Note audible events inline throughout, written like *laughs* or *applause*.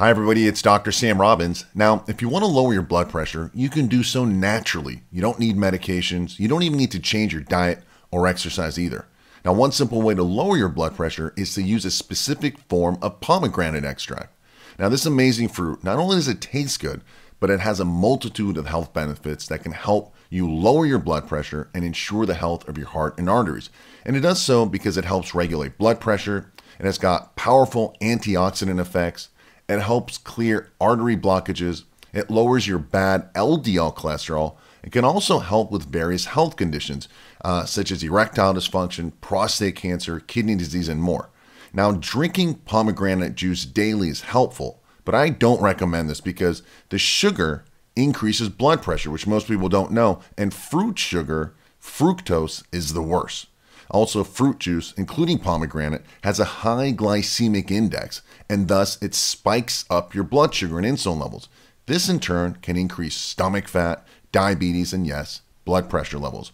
Hi, everybody, it's Dr. Sam Robbins. Now, if you want to lower your blood pressure, you can do so naturally. You don't need medications, you don't even need to change your diet or exercise either. Now, one simple way to lower your blood pressure is to use a specific form of pomegranate extract. Now, this amazing fruit, not only does it taste good, but it has a multitude of health benefits that can help you lower your blood pressure and ensure the health of your heart and arteries. And it does so because it helps regulate blood pressure, it has got powerful antioxidant effects, it helps clear artery blockages. It lowers your bad LDL cholesterol. It can also help with various health conditions, uh, such as erectile dysfunction, prostate cancer, kidney disease, and more. Now, drinking pomegranate juice daily is helpful, but I don't recommend this because the sugar increases blood pressure, which most people don't know, and fruit sugar, fructose, is the worst. Also, fruit juice, including pomegranate, has a high glycemic index, and thus it spikes up your blood sugar and insulin levels. This, in turn, can increase stomach fat, diabetes, and yes, blood pressure levels.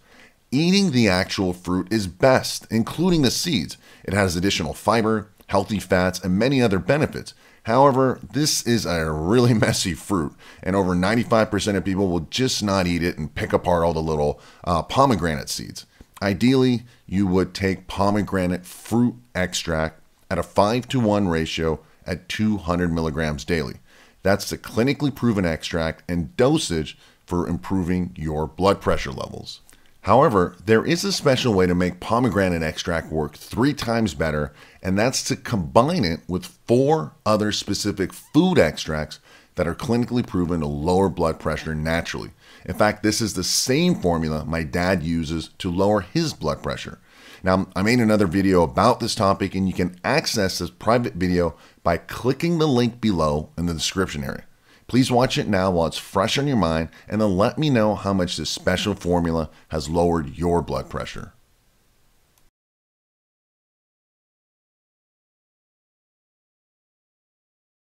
Eating the actual fruit is best, including the seeds. It has additional fiber, healthy fats, and many other benefits. However, this is a really *laughs* messy fruit, and over 95% of people will just not eat it and pick apart all the little uh, pomegranate seeds. Ideally, you would take pomegranate fruit extract at a 5 to 1 ratio at 200 milligrams daily. That's the clinically proven extract and dosage for improving your blood pressure levels. However, there is a special way to make pomegranate extract work three times better, and that's to combine it with four other specific food extracts that are clinically proven to lower blood pressure naturally. In fact, this is the same formula my dad uses to lower his blood pressure. Now, I made another video about this topic, and you can access this private video by clicking the link below in the description area. Please watch it now while it's fresh on your mind, and then let me know how much this special formula has lowered your blood pressure.